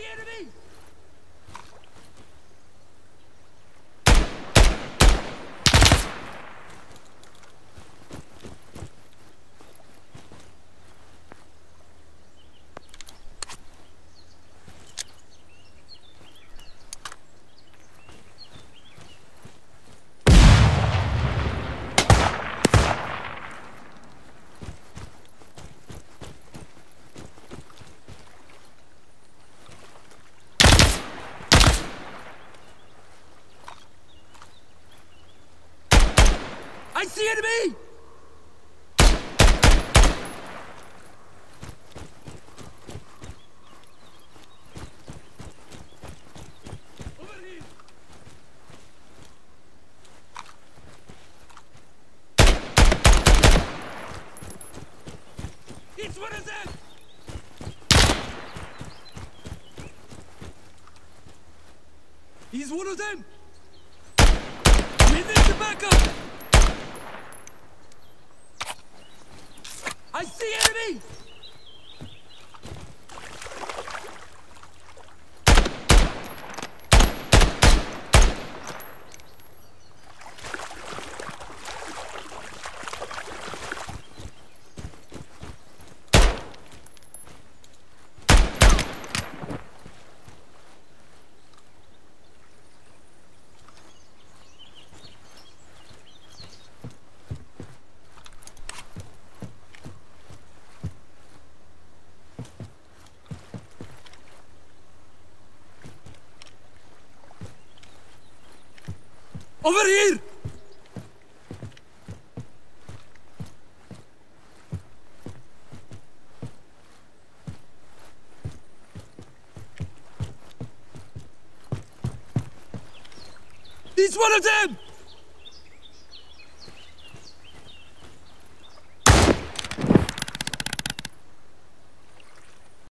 the enemy! I see enemy! He's one of them! Over here! He's one of them!